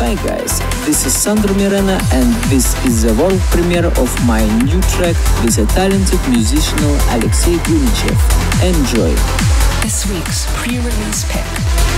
Hi guys, this is Sandro Mireno and this is the world premiere of my new track with the talented musician Aleksey Gunichev. Enjoy! This week's pre-release pick